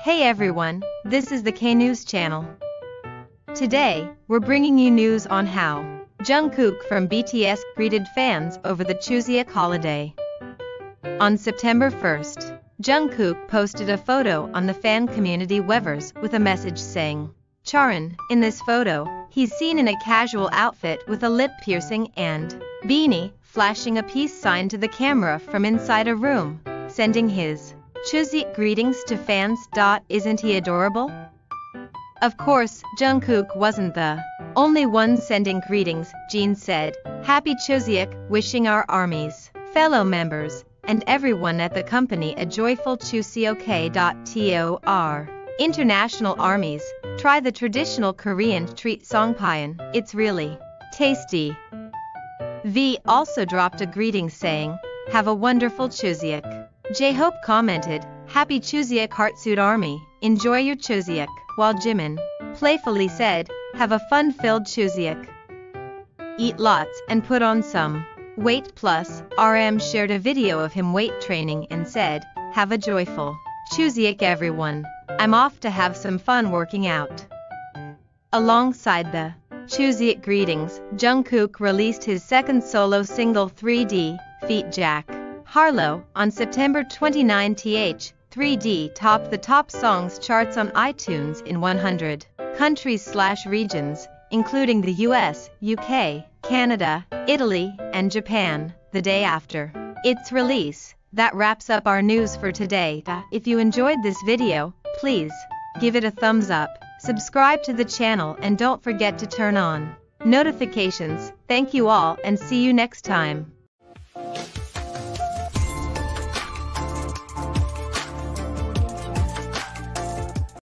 Hey everyone, this is the K News channel. Today, we're bringing you news on how Jungkook from BTS greeted fans over the Chuseok holiday. On September 1st, Jungkook posted a photo on the fan community Weverse with a message saying, Charon, in this photo, he's seen in a casual outfit with a lip piercing and beanie, flashing a peace sign to the camera from inside a room, sending his Chuseok greetings to fans. Isn't he adorable? Of course, Jungkook wasn't the only one sending greetings, Jin said. Happy Chuseok, wishing our armies, fellow members, and everyone at the company a joyful Chuseok. Tor. International armies, try the traditional Korean treat songpyeon, it's really tasty. V also dropped a greeting saying, have a wonderful Chuseok. J-Hope commented, Happy Chuseok Heartsuit Army, enjoy your Chuseok, while Jimin playfully said, have a fun-filled Chuseok. Eat lots and put on some weight plus, RM shared a video of him weight training and said, have a joyful Chuseok everyone, I'm off to have some fun working out. Alongside the Chuseok greetings, Jungkook released his second solo single 3D, Feet Jack. Harlow, on September 29 th, 3D topped the top songs charts on iTunes in 100 countries slash regions, including the US, UK, Canada, Italy, and Japan, the day after its release. That wraps up our news for today. If you enjoyed this video, please give it a thumbs up, subscribe to the channel and don't forget to turn on notifications. Thank you all and see you next time.